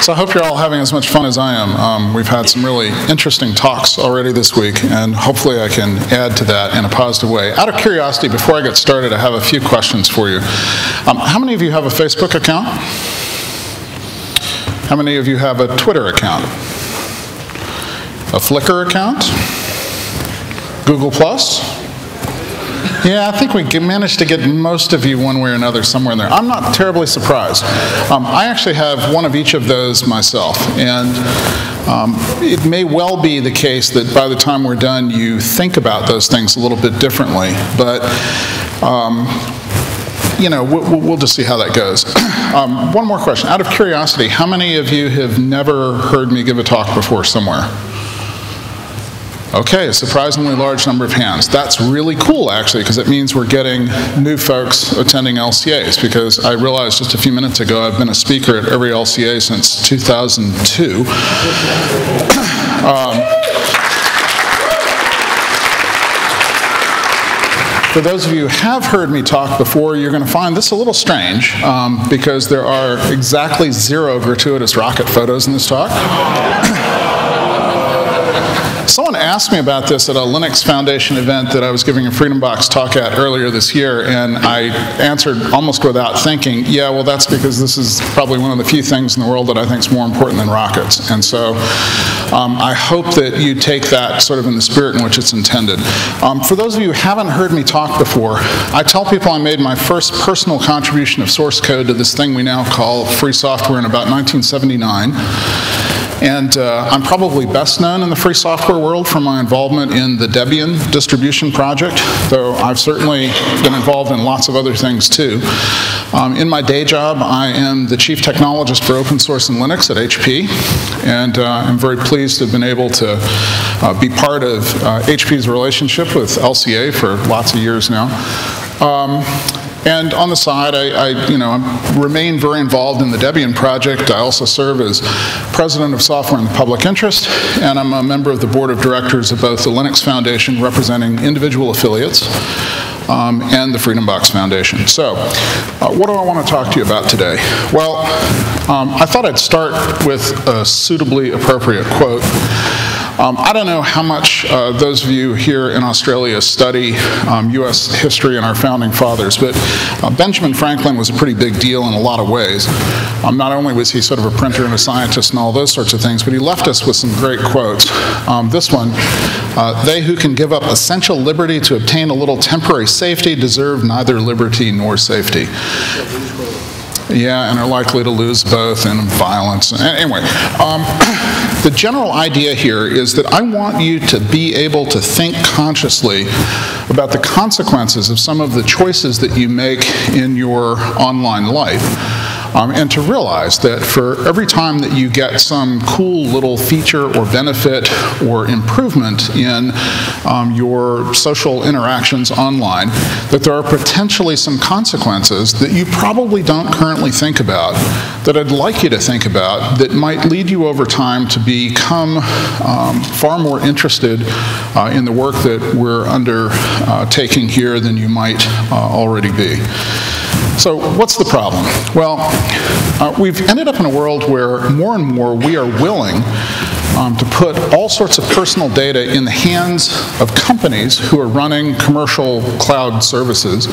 So I hope you're all having as much fun as I am. Um, we've had some really interesting talks already this week, and hopefully I can add to that in a positive way. Out of curiosity, before I get started, I have a few questions for you. Um, how many of you have a Facebook account? How many of you have a Twitter account? A Flickr account? Google Plus? Yeah, I think we managed to get most of you one way or another somewhere in there. I'm not terribly surprised. Um, I actually have one of each of those myself, and um, it may well be the case that by the time we're done, you think about those things a little bit differently, but um, you know, we'll, we'll, just see how that goes. Um, one more question. Out of curiosity, how many of you have never heard me give a talk before somewhere? Okay, a surprisingly large number of hands. That's really cool, actually, because it means we're getting new folks attending LCAs, because I realized just a few minutes ago I've been a speaker at every LCA since 2002. um, For those of you who have heard me talk before, you're going to find this a little strange um, because there are exactly zero gratuitous rocket photos in this talk. Someone asked me about this at a Linux Foundation event that I was giving a Freedom Box talk at earlier this year, and I answered almost without thinking, yeah, well, that's because this is probably one of the few things in the world that I think is more important than rockets. And so um, I hope that you take that sort of in the spirit in which it's intended. Um, for those of you who haven't heard me talk before, I tell people I made my first personal contribution of source code to this thing we now call free software in about 1979. And uh, I'm probably best known in the free software world for my involvement in the Debian distribution project, though I've certainly been involved in lots of other things too. Um, in my day job, I am the chief technologist for open source and Linux at HP, and uh, I'm very pleased to have been able to uh, be part of HP's uh, relationship with LCA for lots of years now. Um, and on the side, I, I, you know, remain very involved in the Debian project. I also serve as president of Software in the Public Interest, and I'm a member of the board of directors of both the Linux Foundation, representing individual affiliates, um, and the Freedom Box Foundation. So, uh, what do I want to talk to you about today? Well, um, I thought I'd start with a suitably appropriate quote um, I don't know how much uh, those of you here in Australia study um, U.S. history and our founding fathers, but uh, Benjamin Franklin was a pretty big deal in a lot of ways. Um, not only was he sort of a printer and a scientist and all those sorts of things, but he left us with some great quotes. Um, this one, uh, they who can give up essential liberty to obtain a little temporary safety deserve neither liberty nor safety. Yeah, and are likely to lose both in violence. Anyway, um, the general idea here is that I want you to be able to think consciously about the consequences of some of the choices that you make in your online life. Um, and to realize that for every time that you get some cool little feature or benefit or improvement in um, your social interactions online, that there are potentially some consequences that you probably don't currently think about, that I'd like you to think about, that might lead you over time to become um, far more interested uh, in the work that we're undertaking uh, here than you might uh, already be. So what's the problem? Well, uh, we've ended up in a world where more and more we are willing um, to put all sorts of personal data in the hands of companies who are running commercial cloud services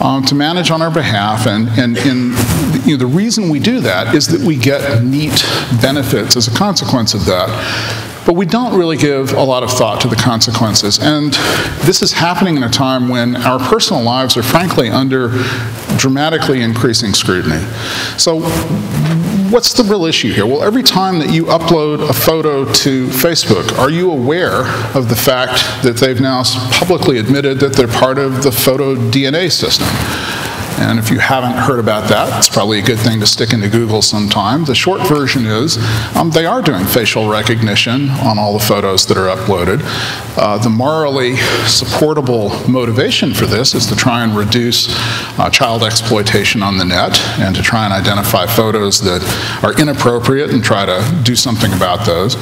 um, to manage on our behalf. And, and, and you know, the reason we do that is that we get neat benefits as a consequence of that. But we don't really give a lot of thought to the consequences. And this is happening in a time when our personal lives are frankly under dramatically increasing scrutiny. So what's the real issue here? Well, every time that you upload a photo to Facebook, are you aware of the fact that they've now publicly admitted that they're part of the photo DNA system? And if you haven't heard about that, it's probably a good thing to stick into Google sometime. The short version is um, they are doing facial recognition on all the photos that are uploaded. Uh, the morally supportable motivation for this is to try and reduce uh, child exploitation on the net and to try and identify photos that are inappropriate and try to do something about those.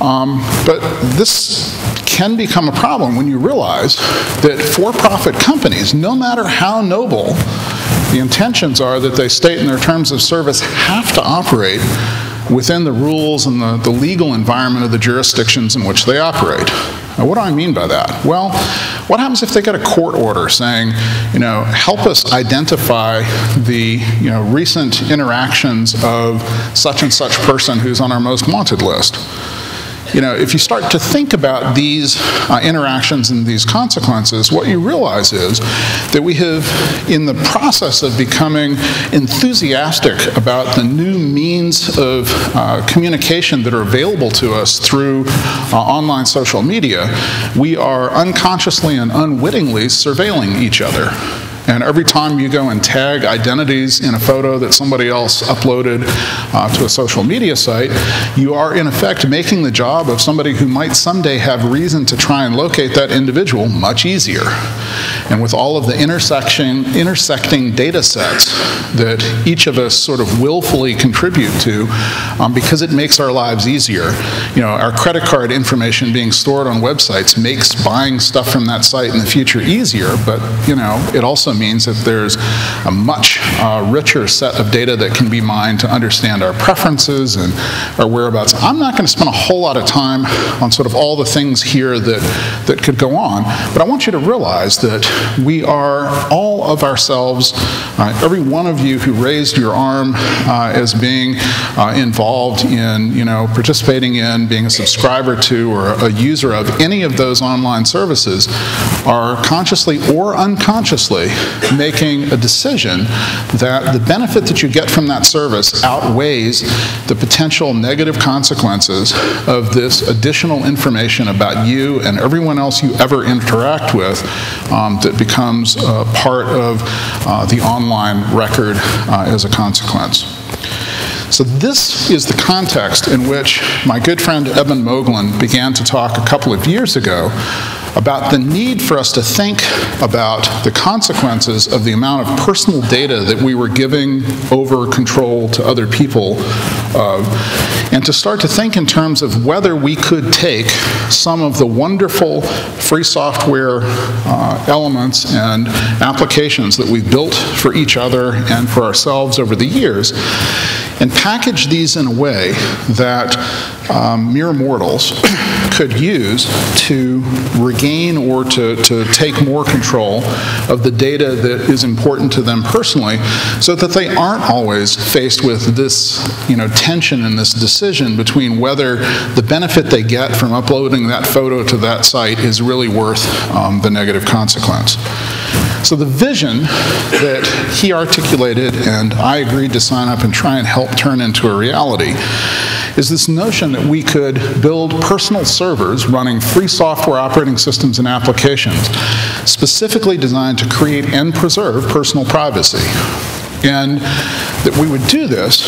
Um, but this can become a problem when you realize that for-profit companies, no matter how noble the intentions are that they state in their terms of service have to operate within the rules and the, the legal environment of the jurisdictions in which they operate. Now, what do I mean by that? Well, what happens if they get a court order saying, you know, help us identify the, you know, recent interactions of such and such person who's on our most wanted list? You know, if you start to think about these uh, interactions and these consequences, what you realize is that we have, in the process of becoming enthusiastic about the new means of uh, communication that are available to us through uh, online social media, we are unconsciously and unwittingly surveilling each other. And every time you go and tag identities in a photo that somebody else uploaded uh, to a social media site, you are in effect making the job of somebody who might someday have reason to try and locate that individual much easier. And with all of the intersection, intersecting data sets that each of us sort of willfully contribute to, um, because it makes our lives easier. You know, our credit card information being stored on websites makes buying stuff from that site in the future easier, but you know, it also means that there's a much uh, richer set of data that can be mined to understand our preferences and our whereabouts. I'm not going to spend a whole lot of time on sort of all the things here that, that could go on, but I want you to realize that we are all of ourselves, uh, every one of you who raised your arm uh, as being uh, involved in, you know, participating in, being a subscriber to, or a user of any of those online services are consciously or unconsciously making a decision that the benefit that you get from that service outweighs the potential negative consequences of this additional information about you and everyone else you ever interact with um, that becomes uh, part of uh, the online record uh, as a consequence. So this is the context in which my good friend Eben Moglen began to talk a couple of years ago about the need for us to think about the consequences of the amount of personal data that we were giving over control to other people of, and to start to think in terms of whether we could take some of the wonderful free software uh, elements and applications that we've built for each other and for ourselves over the years and package these in a way that um, mere mortals could use to regain or to, to take more control of the data that is important to them personally so that they aren't always faced with this you know, tension and this decision between whether the benefit they get from uploading that photo to that site is really worth um, the negative consequence. So the vision that he articulated and I agreed to sign up and try and help turn into a reality is this notion that we could build personal servers running free software operating systems and applications specifically designed to create and preserve personal privacy. And that we would do this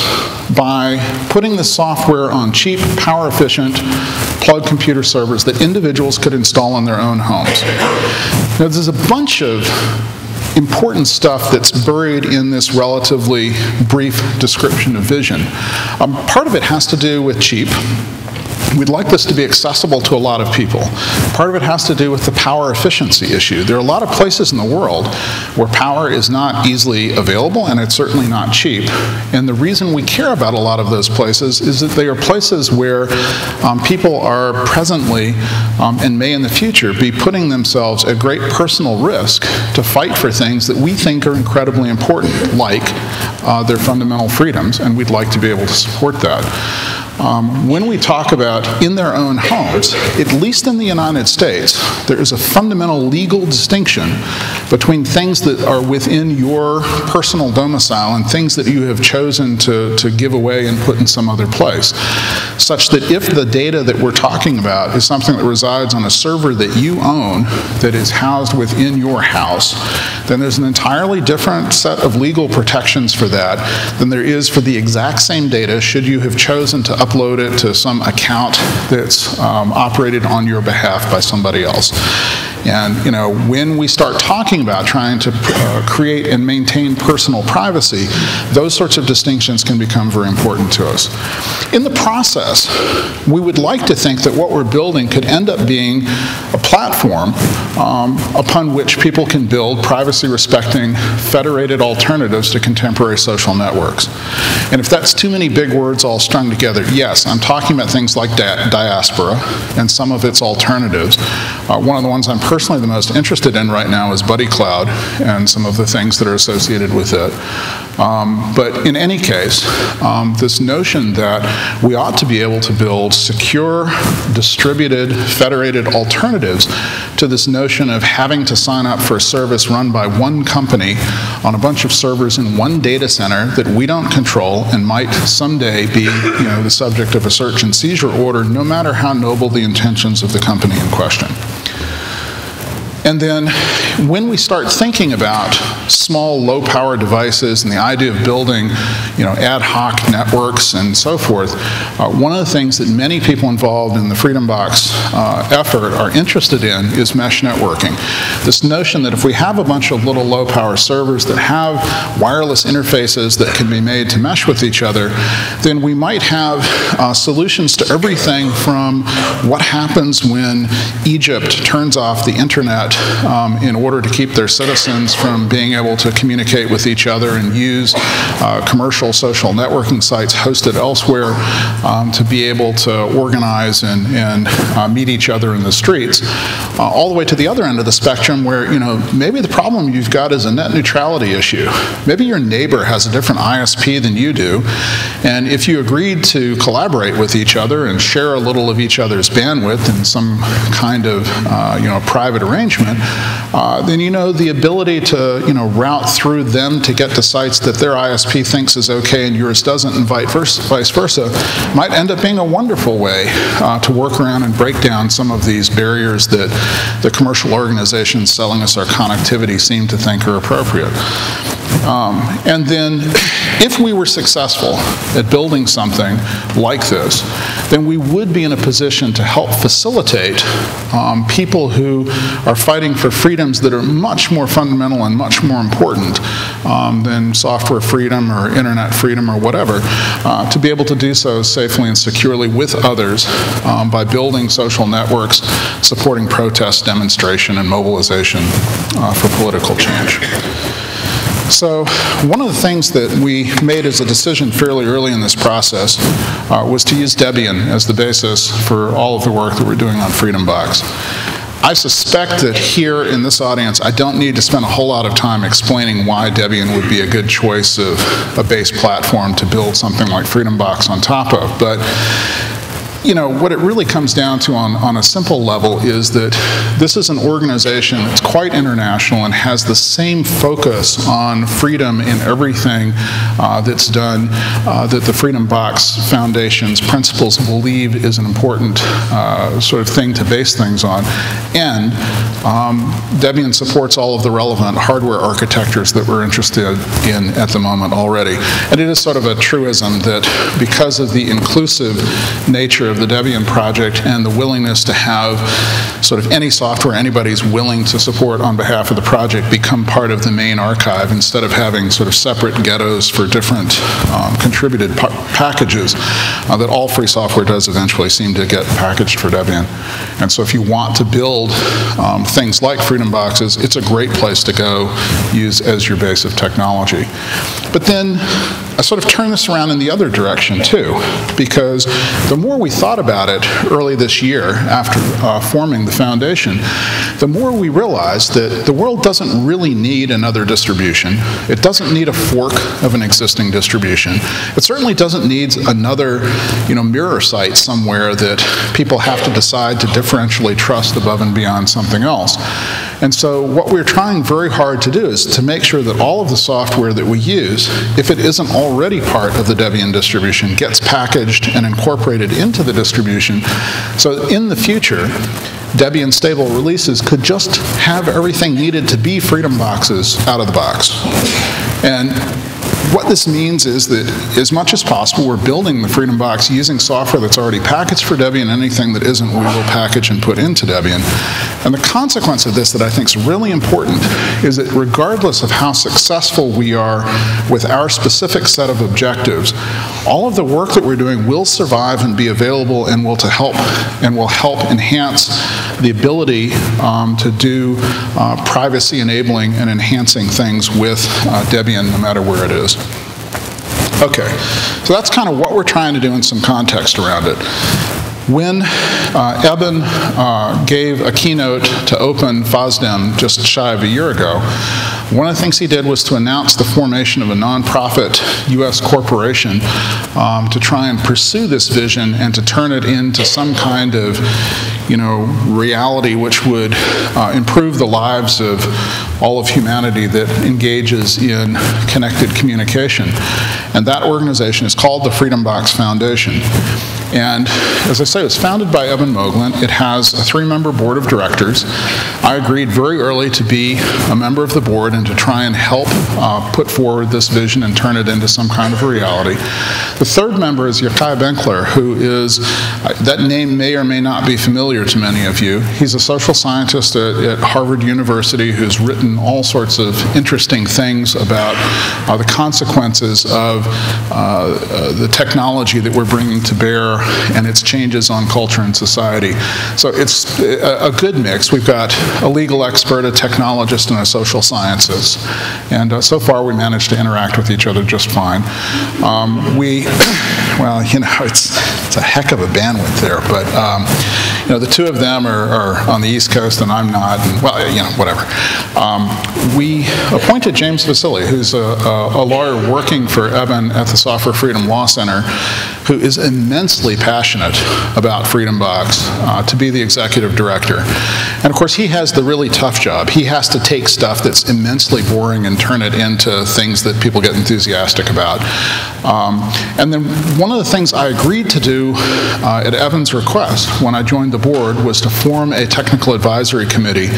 by putting the software on cheap, power efficient, plug computer servers that individuals could install in their own homes. Now, there's a bunch of important stuff that's buried in this relatively brief description of vision. Um, part of it has to do with cheap. We'd like this to be accessible to a lot of people. Part of it has to do with the power efficiency issue. There are a lot of places in the world where power is not easily available and it's certainly not cheap. And the reason we care about a lot of those places is that they are places where um, people are presently um, and may in the future be putting themselves at great personal risk to fight for things that we think are incredibly important, like uh, their fundamental freedoms, and we'd like to be able to support that. Um, when we talk about in their own homes, at least in the United States, there is a fundamental legal distinction between things that are within your personal domicile and things that you have chosen to, to give away and put in some other place. Such that if the data that we're talking about is something that resides on a server that you own that is housed within your house, then there's an entirely different set of legal protections for that than there is for the exact same data should you have chosen to upload it to some account that's um, operated on your behalf by somebody else. And you know, when we start talking about trying to uh, create and maintain personal privacy, those sorts of distinctions can become very important to us. In the process, we would like to think that what we're building could end up being a platform um, upon which people can build privacy-respecting, federated alternatives to contemporary social networks. And if that's too many big words all strung together, yes, I'm talking about things like di diaspora and some of its alternatives. Uh, one of the ones I'm personally the most interested in right now is Buddy Cloud and some of the things that are associated with it. Um, but in any case, um, this notion that we ought to be able to build secure, distributed, federated alternatives to this notion of having to sign up for a service run by one company on a bunch of servers in one data center that we don't control and might someday be you know, the subject of a search and seizure order, no matter how noble the intentions of the company in question. And then when we start thinking about small, low power devices and the idea of building you know, ad hoc networks and so forth, uh, one of the things that many people involved in the FreedomBox uh, effort are interested in is mesh networking. This notion that if we have a bunch of little low power servers that have wireless interfaces that can be made to mesh with each other, then we might have uh, solutions to everything from what happens when Egypt turns off the internet um, in order to keep their citizens from being able to communicate with each other and use uh, commercial social networking sites hosted elsewhere um, to be able to organize and, and uh, meet each other in the streets, uh, all the way to the other end of the spectrum where, you know, maybe the problem you've got is a net neutrality issue. Maybe your neighbor has a different ISP than you do, and if you agreed to collaborate with each other and share a little of each other's bandwidth in some kind of, uh, you know, private arrangement, then you know the ability to you know route through them to get to sites that their ISP thinks is okay and yours doesn't, and vice versa, might end up being a wonderful way uh, to work around and break down some of these barriers that the commercial organizations selling us our connectivity seem to think are appropriate. Um, and then if we were successful at building something like this, then we would be in a position to help facilitate um, people who are fighting for freedoms that are much more fundamental and much more important um, than software freedom or internet freedom or whatever, uh, to be able to do so safely and securely with others um, by building social networks, supporting protest, demonstration, and mobilization uh, for political change. So one of the things that we made as a decision fairly early in this process uh, was to use Debian as the basis for all of the work that we're doing on FreedomBox. I suspect that here in this audience, I don't need to spend a whole lot of time explaining why Debian would be a good choice of a base platform to build something like FreedomBox on top of. But you know, what it really comes down to on, on a simple level is that this is an organization that's quite international and has the same focus on freedom in everything uh, that's done uh, that the Freedom Box Foundation's principles believe is an important uh, sort of thing to base things on. And um, Debian supports all of the relevant hardware architectures that we're interested in at the moment already. And it is sort of a truism that because of the inclusive nature of the Debian project and the willingness to have sort of any software anybody's willing to support on behalf of the project become part of the main archive instead of having sort of separate ghettos for different um, contributed pa packages uh, that all free software does eventually seem to get packaged for Debian. And so if you want to build um, things like Freedom Boxes, it's a great place to go use as your base of technology. But then I sort of turn this around in the other direction too, because the more we thought about it early this year after uh, forming the foundation, the more we realized that the world doesn't really need another distribution. It doesn't need a fork of an existing distribution. It certainly doesn't need another you know, mirror site somewhere that people have to decide to differentially trust above and beyond something else. And so what we're trying very hard to do is to make sure that all of the software that we use, if it isn't already part of the Debian distribution, gets packaged and incorporated into the distribution. So in the future, Debian stable releases could just have everything needed to be Freedom Boxes out of the box. And what this means is that as much as possible, we're building the Freedom Box using software that's already packaged for Debian. Anything that isn't, we will package and put into Debian. And the consequence of this that I think is really important is that regardless of how successful we are with our specific set of objectives, all of the work that we're doing will survive and be available and will to help and will help enhance the ability um, to do uh, privacy enabling and enhancing things with uh, Debian no matter where it is. Okay, so that's kind of what we're trying to do in some context around it. When uh, Eben uh, gave a keynote to open FOSDEM just shy of a year ago, one of the things he did was to announce the formation of a nonprofit U.S. corporation um, to try and pursue this vision and to turn it into some kind of, you know, reality which would uh, improve the lives of all of humanity that engages in connected communication. And that organization is called the Freedom Box Foundation. And as I say, it was founded by Eben Moglen. It has a three member board of directors. I agreed very early to be a member of the board and to try and help uh, put forward this vision and turn it into some kind of reality. The third member is Yochai Benkler, who is, uh, that name may or may not be familiar to many of you. He's a social scientist at, at Harvard University who's written all sorts of interesting things about uh, the consequences of uh, uh, the technology that we're bringing to bear and its changes on culture and society. So it's a, a good mix. We've got a legal expert, a technologist, and a social scientist. And uh, so far we managed to interact with each other just fine. Um, we, well, you know, it's, it's a heck of a bandwidth there, but um, you know, the two of them are, are, on the East Coast and I'm not, and well, you know, whatever. Um, we appointed James Vasile, who's a, a, a lawyer working for Eben at the Software Freedom Law Center, who is immensely passionate about Freedom Box, uh, to be the executive director. And of course, he has the really tough job. He has to take stuff that's immensely boring and turn it into things that people get enthusiastic about. Um, and then one of the things I agreed to do uh, at Eben's request when I joined the board was to form a technical advisory committee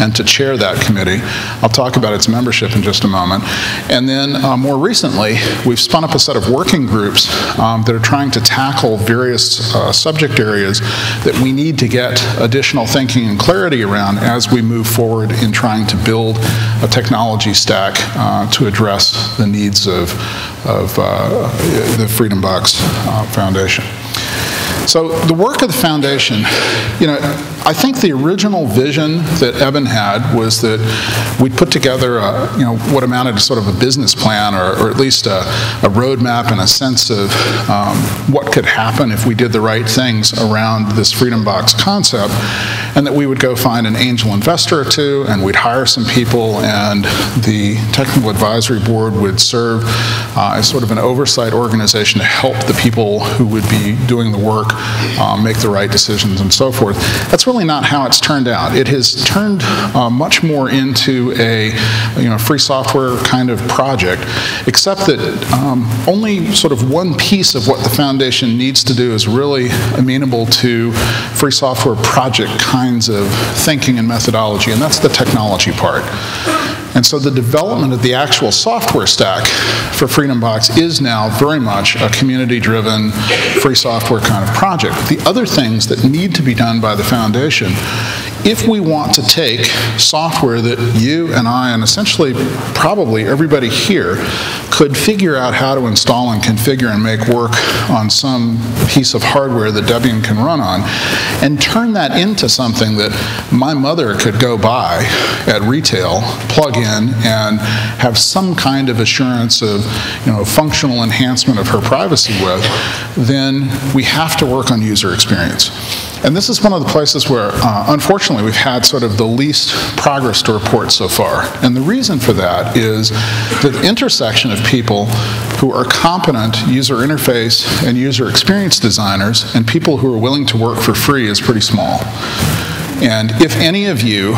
and to chair that committee. I'll talk about its membership in just a moment. And then uh, more recently, we've spun up a set of working groups um, that are trying to tackle various uh, subject areas that we need to get additional thinking and clarity around as we move forward in trying to build a technology stack uh, to address the needs of, of uh, the Freedom Box uh, Foundation. So the work of the foundation, you know, I think the original vision that Eben had was that we'd put together, a, you know, what amounted to sort of a business plan or, or at least a, a, roadmap and a sense of um, what could happen if we did the right things around this Freedom Box concept, and that we would go find an angel investor or two, and we'd hire some people, and the technical advisory board would serve uh, as sort of an oversight organization to help the people who would be doing the work um, make the right decisions and so forth. That's really not how it's turned out. It has turned uh, much more into a you know, free software kind of project, except that um, only sort of one piece of what the foundation needs to do is really amenable to free software project kinds of thinking and methodology, and that's the technology part. And so the development of the actual software stack for Freedom Box is now very much a community-driven free software kind of project. The other things that need to be done by the foundation if we want to take software that you and I, and essentially probably everybody here, could figure out how to install and configure and make work on some piece of hardware that Debian can run on, and turn that into something that my mother could go buy at retail, plug in, and have some kind of assurance of you know, functional enhancement of her privacy with, then we have to work on user experience. And this is one of the places where, uh, unfortunately, we've had sort of the least progress to report so far. And the reason for that is the intersection of people who are competent user interface and user experience designers and people who are willing to work for free is pretty small. And if any of you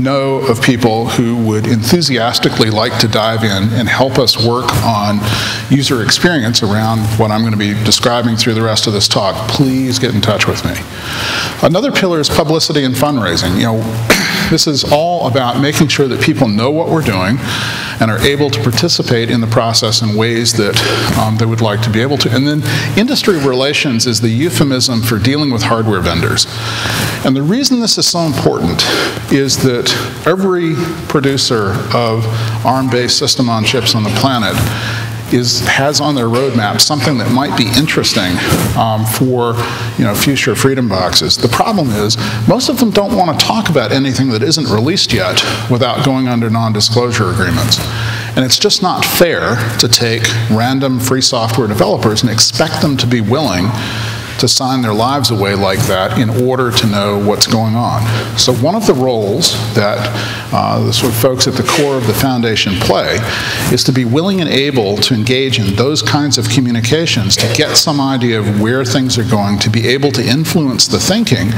know of people who would enthusiastically like to dive in and help us work on user experience around what I'm going to be describing through the rest of this talk, please get in touch with me. Another pillar is publicity and fundraising. You know, this is all about making sure that people know what we're doing and are able to participate in the process in ways that um, they would like to be able to. And then industry relations is the euphemism for dealing with hardware vendors. And the reason this is so important is that every producer of ARM-based system on chips on the planet is, has on their roadmap something that might be interesting um, for you know, future Freedom Boxes. The problem is most of them don't want to talk about anything that isn't released yet without going under non-disclosure agreements. And it's just not fair to take random free software developers and expect them to be willing to sign their lives away like that in order to know what's going on. So one of the roles that uh, the sort of folks at the core of the foundation play is to be willing and able to engage in those kinds of communications to get some idea of where things are going, to be able to influence the thinking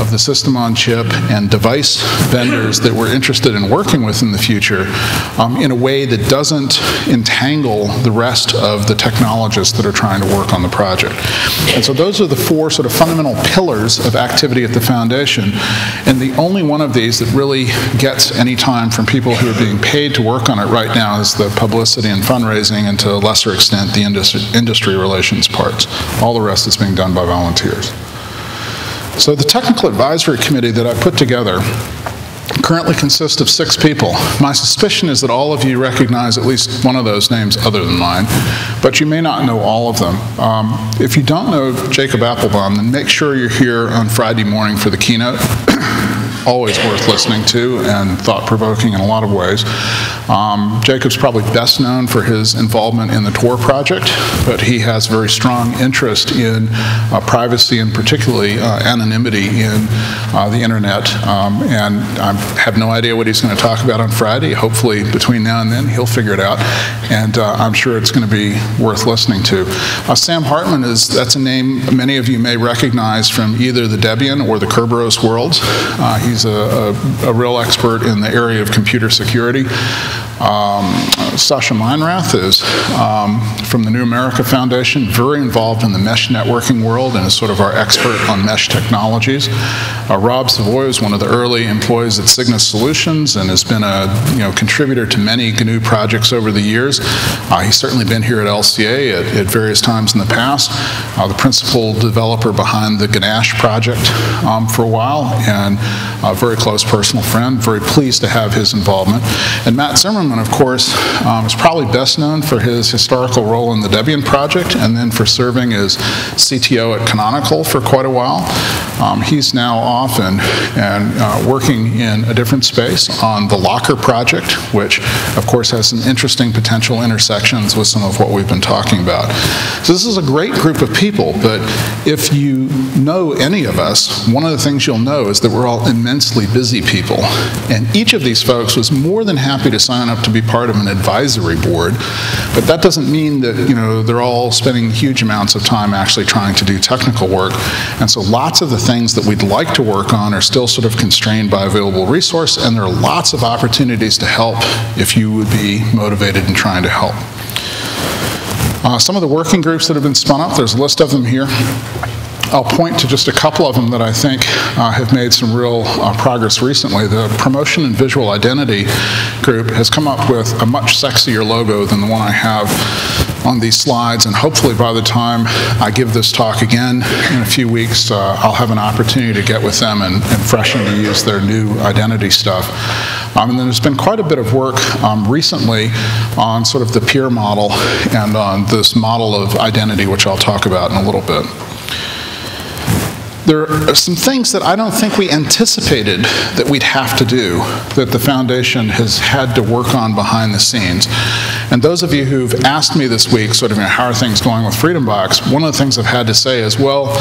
of the system on chip and device vendors that we're interested in working with in the future um, in a way that doesn't entangle the rest of the technologists that are trying to work on the project. And so those are the four sort of fundamental pillars of activity at the foundation. And the only one of these that really gets any time from people who are being paid to work on it right now is the publicity and fundraising, and to a lesser extent, the industry, industry relations parts. All the rest is being done by volunteers. So the technical advisory committee that I put together currently consists of six people. My suspicion is that all of you recognize at least one of those names other than mine, but you may not know all of them. Um, if you don't know Jacob Appelbaum, then make sure you're here on Friday morning for the keynote. always worth listening to and thought-provoking in a lot of ways. Um, Jacob's probably best known for his involvement in the Tor project, but he has very strong interest in uh, privacy and particularly uh, anonymity in uh, the internet. Um, and I have no idea what he's going to talk about on Friday. Hopefully between now and then he'll figure it out. And uh, I'm sure it's going to be worth listening to. Uh, Sam Hartman is, that's a name many of you may recognize from either the Debian or the Kerberos worlds. Uh, he's a, a, a, real expert in the area of computer security. Um, Sascha Meinrath is um, from the New America Foundation, very involved in the mesh networking world and is sort of our expert on mesh technologies. Uh, Rob Savoye is one of the early employees at Cygnus Solutions and has been a you know, contributor to many GNU projects over the years. Uh, he's certainly been here at LCA at, at various times in the past. Uh, the principal developer behind the Gnash project um, for a while and a very close personal friend. Very pleased to have his involvement. And Matt Zimmerman, of course, um, is probably best known for his historical role in the Debian project and then for serving as CTO at Canonical for quite a while. Um, he's now off and, and uh, working in a different space on the Locker project, which of course has some interesting potential intersections with some of what we've been talking about. So this is a great group of people, but if you know any of us, one of the things you'll know is that we're all immensely busy people. And each of these folks was more than happy to sign up to be part of an advisory board, but that doesn't mean that, you know, they're all spending huge amounts of time actually trying to do technical work. And so lots of the things that we'd like to work on are still sort of constrained by available resource, and there are lots of opportunities to help if you would be motivated in trying to help. Uh, some of the working groups that have been spun up, there's a list of them here. I'll point to just a couple of them that I think uh, have made some real uh, progress recently. The Promotion and Visual Identity group has come up with a much sexier logo than the one I have on these slides, and hopefully by the time I give this talk again in a few weeks, uh, I'll have an opportunity to get with them and, and freshen to use their new identity stuff. Um, and then there's been quite a bit of work um, recently on sort of the peer model and on this model of identity, which I'll talk about in a little bit there are some things that I don't think we anticipated that we'd have to do that the foundation has had to work on behind the scenes. And those of you who've asked me this week, sort of, you know, how are things going with Freedom Box, one of the things I've had to say is, well,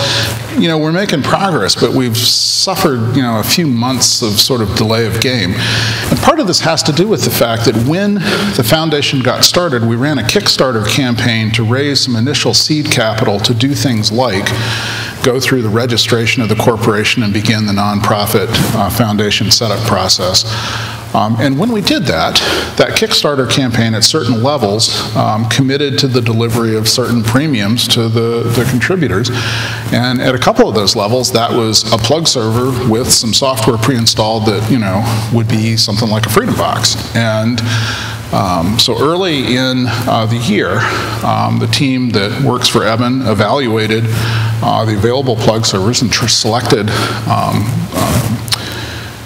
you know, we're making progress, but we've suffered, you know, a few months of sort of delay of game. And part of this has to do with the fact that when the foundation got started, we ran a Kickstarter campaign to raise some initial seed capital to do things like go through the registration of the corporation and begin the nonprofit uh, foundation setup process. Um, and when we did that, that Kickstarter campaign at certain levels um, committed to the delivery of certain premiums to the, the contributors. And at a couple of those levels, that was a plug server with some software pre-installed that, you know, would be something like a Freedom Box. And um, so early in uh, the year, um, the team that works for Eben evaluated uh, the available plug servers and selected um, uh,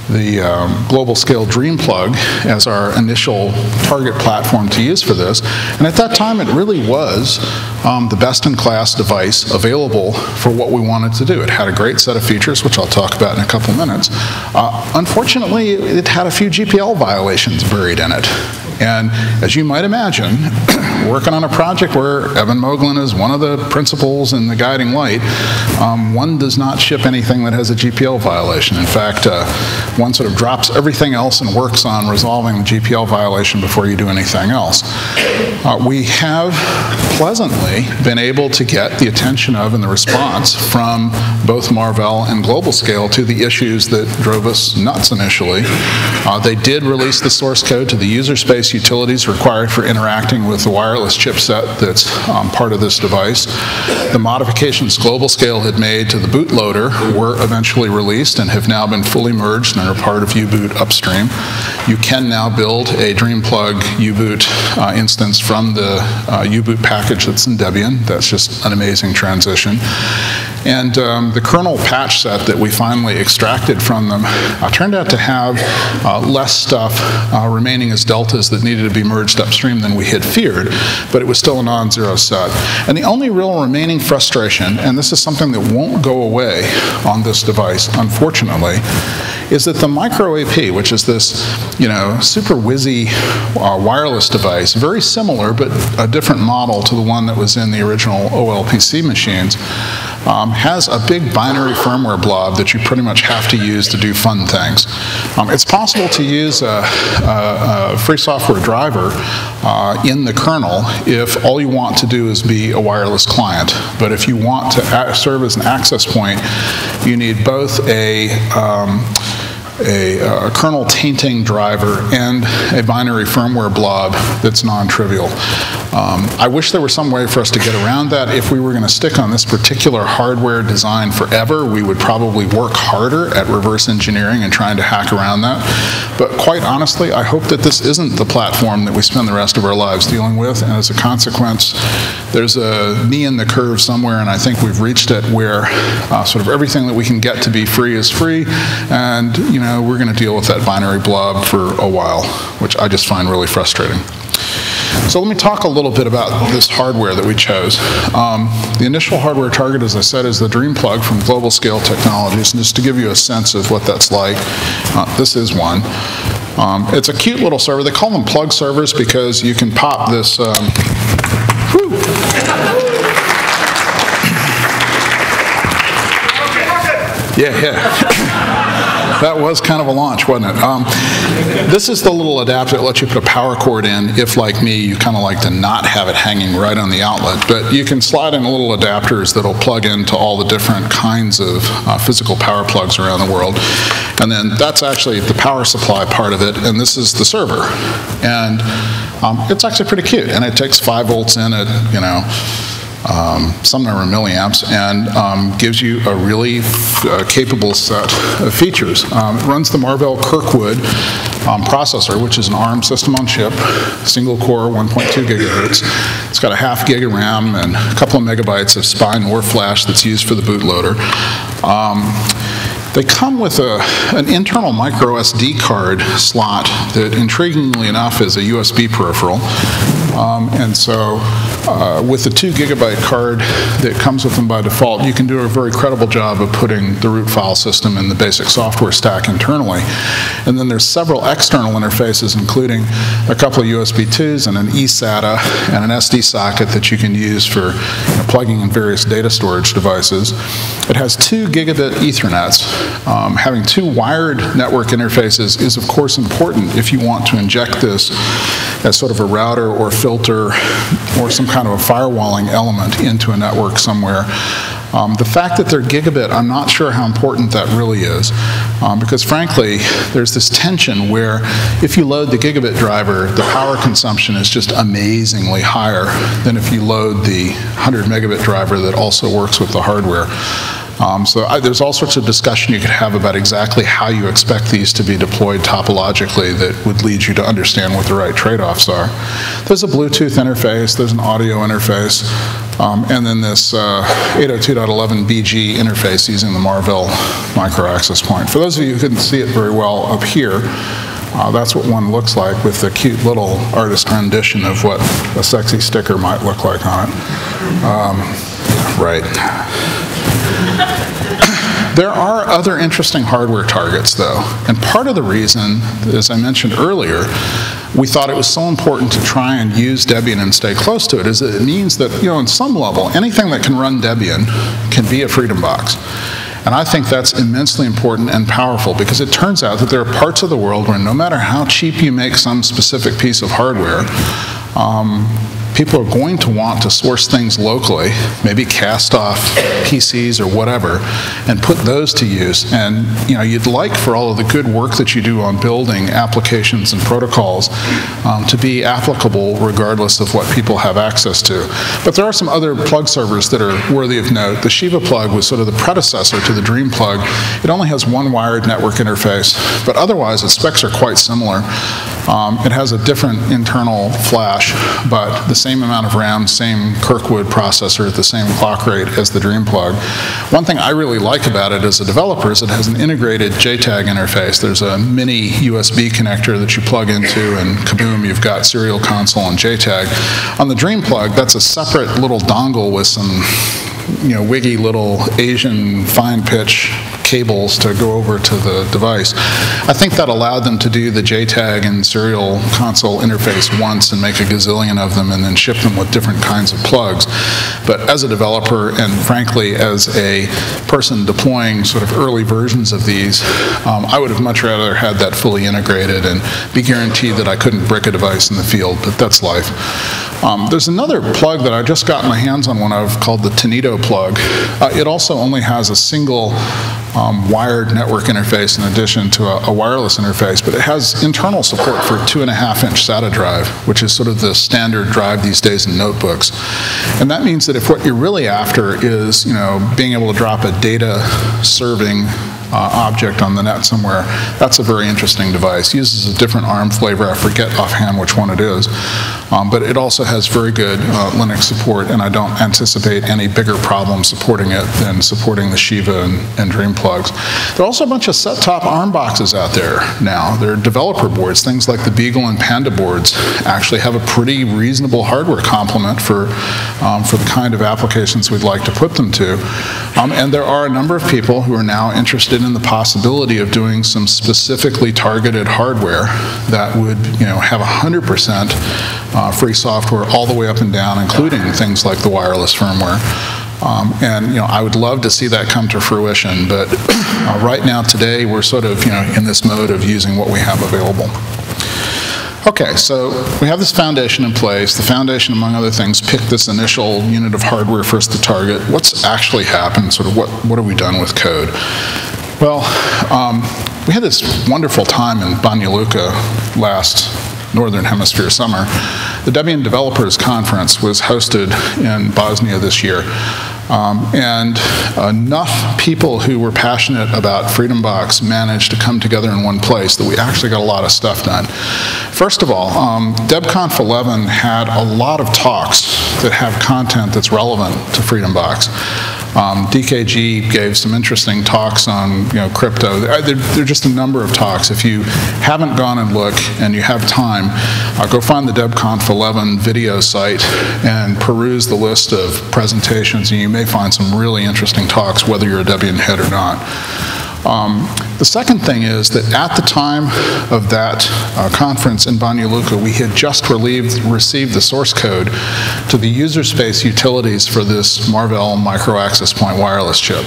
the um, global scale Dream Plug as our initial target platform to use for this. And at that time, it really was um, the best in class device available for what we wanted to do. It had a great set of features, which I'll talk about in a couple minutes. Uh, unfortunately, it had a few GPL violations buried in it. And as you might imagine, working on a project where Eben Moglen is one of the principals and the guiding light, um, one does not ship anything that has a GPL violation. In fact, uh, one sort of drops everything else and works on resolving the GPL violation before you do anything else. Uh, we have pleasantly been able to get the attention of and the response from both Marvell and Global Scale to the issues that drove us nuts initially. Uh, they did release the source code to the user space utilities required for interacting with the wireless chipset that's um, part of this device. The modifications Global Scale had made to the bootloader were eventually released and have now been fully merged and are part of U-Boot upstream. You can now build a DreamPlug U-Boot uh, instance from the uh, U-Boot package that's in Debian. That's just an amazing transition. And um, the kernel patch set that we finally extracted from them uh, turned out to have uh, less stuff uh, remaining as deltas that needed to be merged upstream than we had feared, but it was still a non-zero set. And the only real remaining frustration, and this is something that won't go away on this device, unfortunately, is that the micro AP, which is this, you know, super whizzy uh, wireless device, very similar but a different model to the one that was in the original OLPC machines, um, has a big binary firmware blob that you pretty much have to use to do fun things. Um, it's possible to use a, a, a free software driver uh, in the kernel if all you want to do is be a wireless client. But if you want to serve as an access point, you need both a um, a, a, kernel tainting driver and a binary firmware blob that's non-trivial. Um, I wish there were some way for us to get around that. If we were going to stick on this particular hardware design forever, we would probably work harder at reverse engineering and trying to hack around that. But quite honestly, I hope that this isn't the platform that we spend the rest of our lives dealing with, and as a consequence, there's a knee in the curve somewhere, and I think we've reached it where uh, sort of everything that we can get to be free is free, and you know, we're going to deal with that binary blob for a while, which I just find really frustrating. So let me talk a little bit about this hardware that we chose. Um, the initial hardware target, as I said, is the Dream Plug from Global Scale Technologies. And just to give you a sense of what that's like, uh, this is one. Um, it's a cute little server. They call them plug servers because you can pop this. Um, yeah, yeah. That was kind of a launch, wasn't it? Um, this is the little adapter that lets you put a power cord in if, like me, you kind of like to not have it hanging right on the outlet. But you can slide in little adapters that'll plug into all the different kinds of uh, physical power plugs around the world. And then that's actually the power supply part of it, and this is the server. And um, it's actually pretty cute, and it takes 5 volts in at, you know, um, some are milliamps, and um, gives you a really uh, capable set of features. Um, it runs the Marvell Kirkwood um, processor, which is an ARM system on chip, single core, 1.2 gigahertz. It's got a half gig of RAM and a couple of megabytes of SPI NOR flash that's used for the bootloader. They come with a, an internal micro SD card slot that, intriguingly enough, is a USB peripheral. Um, and so uh, with the two gigabyte card that comes with them by default, you can do a very credible job of putting the root file system in the basic software stack internally. And then there's several external interfaces, including a couple of USB 2s and an eSATA and an SD socket that you can use for you know, plugging in various data storage devices. It has two gigabit Ethernets. Um, having two wired network interfaces is, of course, important if you want to inject this as sort of a router or filter or some kind of a firewalling element into a network somewhere. Um, the fact that they're gigabit, I'm not sure how important that really is. Um, because frankly, there's this tension where if you load the gigabit driver, the power consumption is just amazingly higher than if you load the 100 megabit driver that also works with the hardware. Um, so I, there's all sorts of discussion you could have about exactly how you expect these to be deployed topologically that would lead you to understand what the right trade-offs are. There's a Bluetooth interface, there's an audio interface. Um, and then this uh, 802.11bg interface using the Marvell micro access point. For those of you who couldn't see it very well up here, uh, that's what one looks like with the cute little artist rendition of what a sexy sticker might look like on it. Um, right. There are other interesting hardware targets, though, and part of the reason, as I mentioned earlier, we thought it was so important to try and use Debian and stay close to it is that it means that, you know, in some level, anything that can run Debian can be a Freedom Box. And I think that's immensely important and powerful because it turns out that there are parts of the world where no matter how cheap you make some specific piece of hardware, um, people are going to want to source things locally, maybe cast off PCs or whatever, and put those to use. And you know, you'd like for all of the good work that you do on building applications and protocols um, to be applicable regardless of what people have access to. But there are some other plug servers that are worthy of note. The Sheeva plug was sort of the predecessor to the Dream plug. It only has one wired network interface, but otherwise its specs are quite similar. Um, it has a different internal flash, but the same amount of RAM, same Kirkwood processor at the same clock rate as the Dream plug. One thing I really like about it as a developer is it has an integrated JTAG interface. There's a mini USB connector that you plug into, and kaboom, you've got serial console and JTAG. On the Dream plug, that's a separate little dongle with some you know, wiggy little Asian fine pitch cables to go over to the device. I think that allowed them to do the JTAG and serial console interface once and make a gazillion of them and then ship them with different kinds of plugs. But as a developer and frankly as a person deploying sort of early versions of these, um, I would have much rather had that fully integrated and be guaranteed that I couldn't brick a device in the field, but that's life. Um, there's another plug that I just got my hands on one of called the Tonido plug. Uh, it also only has a single um, wired network interface in addition to a, a, wireless interface, but it has internal support for two and a half inch SATA drive, which is sort of the standard drive these days in notebooks. And that means that if what you're really after is, you know, being able to drop a data serving uh, object on the net somewhere. That's a very interesting device. Uses a different ARM flavor. I forget offhand which one it is. Um, but it also has very good uh, Linux support, and I don't anticipate any bigger problems supporting it than supporting the Sheeva and, and Dream plugs. There are also a bunch of set-top ARM boxes out there now. They're developer boards. Things like the Beagle and Panda boards actually have a pretty reasonable hardware complement for, um, for the kind of applications we'd like to put them to. Um, and there are a number of people who are now interested in the possibility of doing some specifically targeted hardware that would you know, have 100% uh, free software all the way up and down, including things like the wireless firmware. Um, and you know, I would love to see that come to fruition, but uh, right now, today, we're sort of you know in this mode of using what we have available. Okay, so we have this foundation in place. The foundation, among other things, picked this initial unit of hardware us to target. What's actually happened? Sort of what what have we done with code? Well, um, we had this wonderful time in Banja Luka last Northern Hemisphere summer. The Debian Developers Conference was hosted in Bosnia this year. Um, and enough people who were passionate about FreedomBox managed to come together in one place that we actually got a lot of stuff done. First of all, um, DebConf 11 had a lot of talks that have content that's relevant to FreedomBox. Um, DKG gave some interesting talks on you know crypto. There, there, are just a number of talks. If you haven't gone and looked and you have time, uh, go find the DebConf 11 video site and peruse the list of presentations, and you may find some really interesting talks, whether you're a Debian head or not. Um, the second thing is that at the time of that uh, conference in Banja Luka, we had just relieved, received the source code to the user space utilities for this Marvell micro access point wireless chip.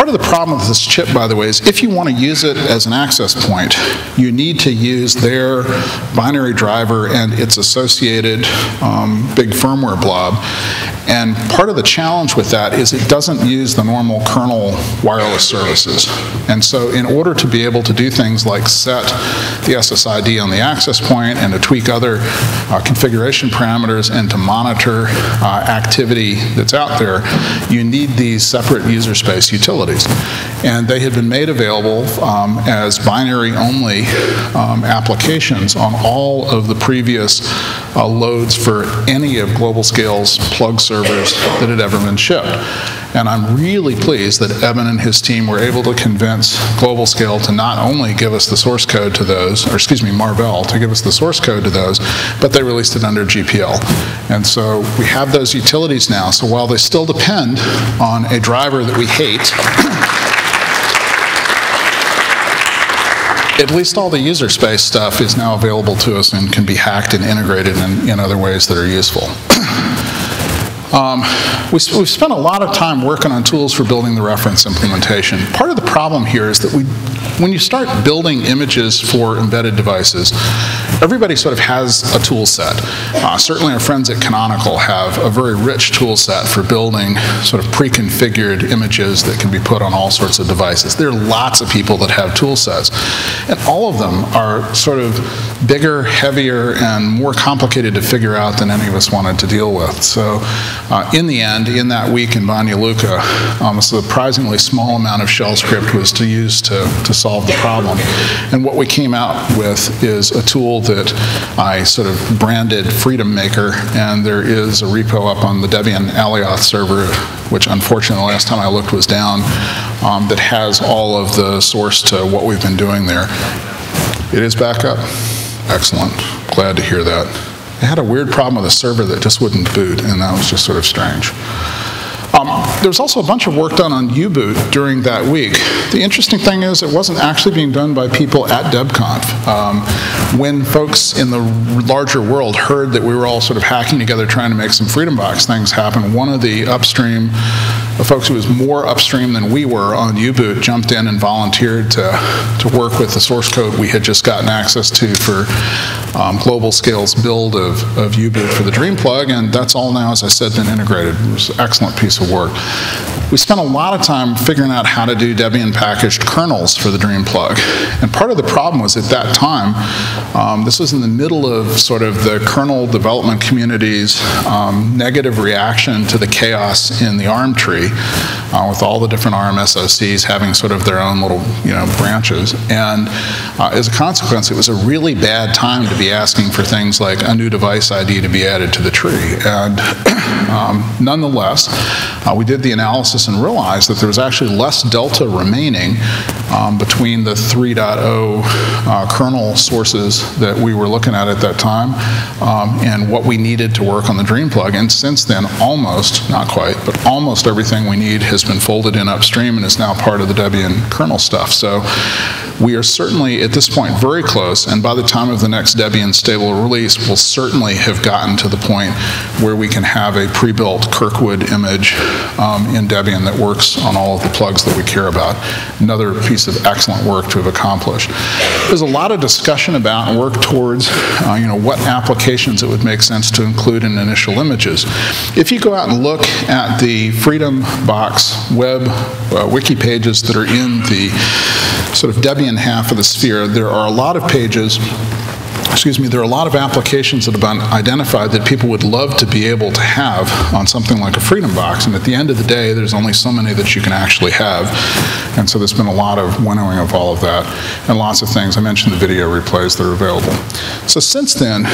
Part of the problem with this chip, by the way, is if you want to use it as an access point, you need to use their binary driver and its associated um, big firmware blob. And part of the challenge with that is it doesn't use the normal kernel wireless services. And so in order to be able to do things like set the SSID on the access point and to tweak other uh, configuration parameters and to monitor uh, activity that's out there, you need these separate user space utilities utilities. And they had been made available um, as binary only um, applications on all of the previous uh, loads for any of Global Scale's plug servers that had ever been shipped. And I'm really pleased that Eben and his team were able to convince Global Scale to not only give us the source code to those, or excuse me, Marvell, to give us the source code to those, but they released it under GPL. And so we have those utilities now. So while they still depend on a driver that we hate, at least all the user space stuff is now available to us and can be hacked and integrated in, in other ways that are useful. Um, we, have spent a lot of time working on tools for building the reference implementation. Part of the problem here is that we, when you start building images for embedded devices, everybody sort of has a tool set. Uh, certainly our friends at Canonical have a very rich tool set for building sort of pre-configured images that can be put on all sorts of devices. There are lots of people that have tool sets, and all of them are sort of bigger, heavier, and more complicated to figure out than any of us wanted to deal with. So uh, in the end, in that week in Banja Luka, um, a surprisingly small amount of shell script was to use to, to solve the problem. And what we came out with is a tool that I sort of branded Freedom Maker, and there is a repo up on the Debian Alioth server, which unfortunately the last time I looked was down, um, that has all of the source to what we've been doing there. It is back up. Excellent. Glad to hear that. They had a weird problem with a server that just wouldn't boot, and that was just sort of strange. Um, there was also a bunch of work done on U-Boot during that week. The interesting thing is it wasn't actually being done by people at DebConf. Um, when folks in the larger world heard that we were all sort of hacking together trying to make some Freedom Box things happen, one of the upstream the folks who was more upstream than we were on U-Boot jumped in and volunteered to, to work with the source code we had just gotten access to for um, Global Scale's build of, of U-Boot for the Dream Plug, and that's all now, as I said, been integrated. It was an excellent piece work. We spent a lot of time figuring out how to do Debian packaged kernels for the Dream Plug. And part of the problem was at that time, um, this was in the middle of sort of the kernel development community's um, negative reaction to the chaos in the ARM tree uh, with all the different ARM SoCs having sort of their own little, you know, branches. And uh, as a consequence, it was a really bad time to be asking for things like a new device ID to be added to the tree. And um, nonetheless, uh, we did the analysis and realized that there was actually less delta remaining um, between the 3.0 uh, kernel sources that we were looking at at that time um, and what we needed to work on the Dream plug. And since then, almost, not quite, but almost everything we need has been folded in upstream and is now part of the Debian kernel stuff. So we are certainly at this point very close, and by the time of the next Debian stable release, we'll certainly have gotten to the point where we can have a pre-built Kirkwood image um, in Debian that works on all of the plugs that we care about. Another piece of excellent work to have accomplished. There's a lot of discussion about and work towards, uh, you know, what applications it would make sense to include in initial images. If you go out and look at the Freedom Box web uh, wiki pages that are in the sort of Debian half of the sphere, there are a lot of pages excuse me, there are a lot of applications that have been identified that people would love to be able to have on something like a Freedom Box. And at the end of the day, there's only so many that you can actually have. And so there's been a lot of winnowing of all of that and lots of things. I mentioned the video replays that are available. So since then,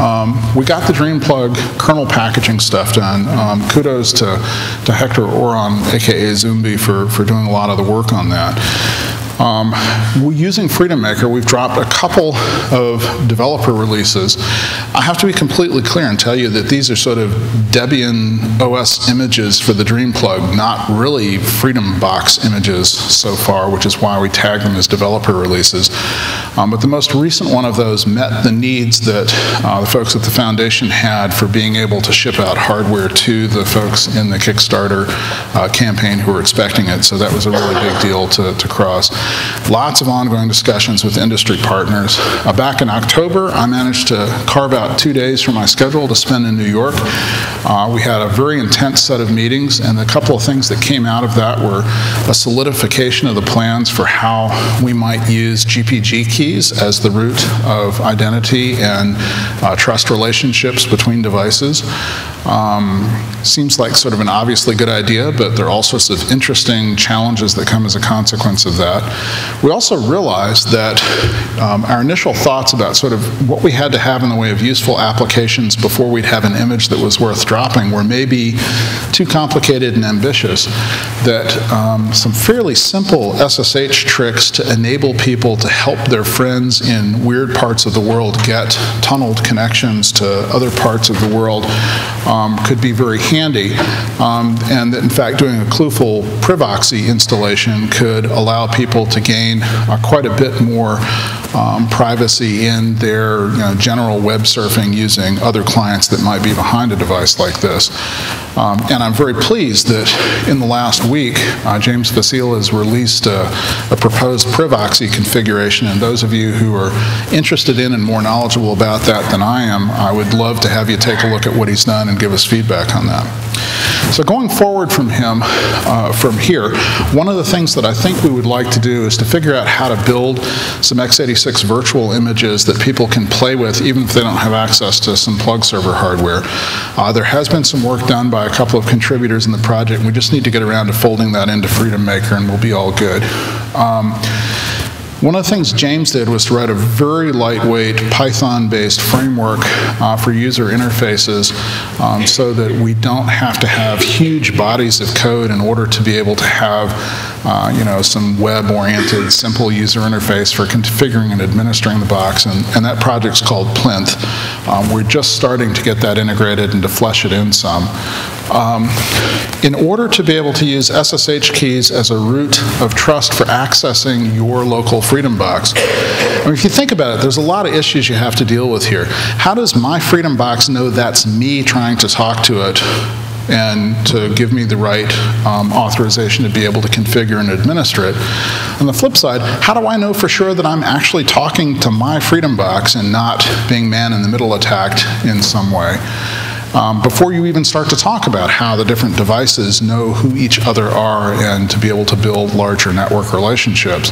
um, we got the Dream Plug kernel packaging stuff done. Um, kudos to, to Hector Oron, aka Zumbi, for, for doing a lot of the work on that. Um, using Freedom Maker, we've dropped a couple of developer releases. I have to be completely clear and tell you that these are sort of Debian OS images for the Dream Plug, not really Freedom Box images so far, which is why we tag them as developer releases. Um, but the most recent one of those met the needs that uh, the folks at the foundation had for being able to ship out hardware to the folks in the Kickstarter uh, campaign who were expecting it. So that was a really big deal to, to cross. Lots of ongoing discussions with industry partners. Uh, back in October, I managed to carve out two days from my schedule to spend in New York. Uh, we had a very intense set of meetings, and a couple of things that came out of that were a solidification of the plans for how we might use GPG keys as the root of identity and uh, trust relationships between devices. Um, seems like sort of an obviously good idea, but there are all sorts of interesting challenges that come as a consequence of that. We also realized that um, our initial thoughts about sort of what we had to have in the way of useful applications before we'd have an image that was worth dropping were maybe too complicated and ambitious, that um, some fairly simple SSH tricks to enable people to help their friends in weird parts of the world get tunneled connections to other parts of the world um, could be very handy. Um, and that in fact doing a Klufel Privoxy installation could allow people to gain uh, quite a bit more um, privacy in their you know, general web surfing using other clients that might be behind a device like this. Um, and I'm very pleased that in the last week, uh, James Vasile has released a, a, proposed Privoxy configuration, and those of you who are interested in and more knowledgeable about that than I am, I would love to have you take a look at what he's done and give us feedback on that. So going forward from him, uh, from here, one of the things that I think we would like to do is to figure out how to build some x86 virtual images that people can play with even if they don't have access to some plug server hardware. Uh, there has been some work done by a couple of contributors in the project. We just need to get around to folding that into Freedom Maker and we'll be all good. Um, one of the things James did was to write a very lightweight Python-based framework uh, for user interfaces um, so that we don't have to have huge bodies of code in order to be able to have uh, you know, some web-oriented, simple user interface for configuring and administering the box, and, and that project's called Plinth. Um, we're just starting to get that integrated and to flesh it in some. Um, in order to be able to use SSH keys as a root of trust for accessing your local Freedom Box, I mean, if you think about it, there's a lot of issues you have to deal with here. How does my Freedom Box know that's me trying to talk to it and to give me the right um, authorization to be able to configure and administer it. On the flip side, how do I know for sure that I'm actually talking to my Freedom Box and not being man in the middle attacked in some way? Um, before you even start to talk about how the different devices know who each other are and to be able to build larger network relationships.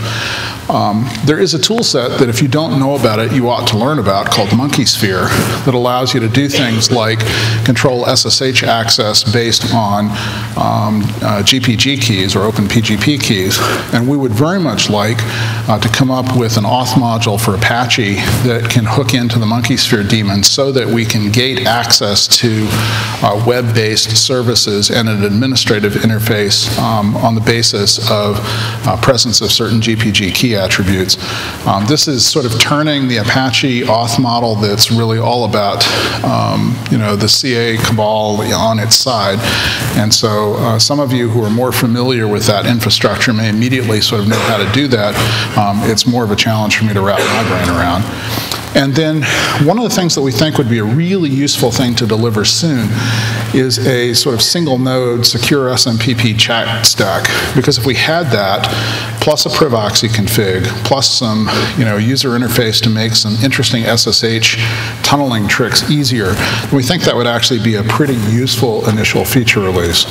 Um, there is a tool set that if you don't know about it, you ought to learn about called MonkeySphere that allows you to do things like control SSH access based on um, uh, GPG keys or OpenPGP keys. And we would very much like uh, to come up with an auth module for Apache that can hook into the MonkeySphere daemon so that we can gate access to uh, web-based services and an administrative interface um, on the basis of uh, presence of certain GPG key attributes. Um, this is sort of turning the Apache auth model that's really all about, um, you know, the CA cabal on its side. And so uh, some of you who are more familiar with that infrastructure may immediately sort of know how to do that. Um, it's more of a challenge for me to wrap my brain around. And then one of the things that we think would be a really useful thing to deliver soon is a sort of single node secure XMPP chat stack. Because if we had that, plus a Privoxy config, plus some you know, user interface to make some interesting SSH tunneling tricks easier, we think that would actually be a pretty useful initial feature release.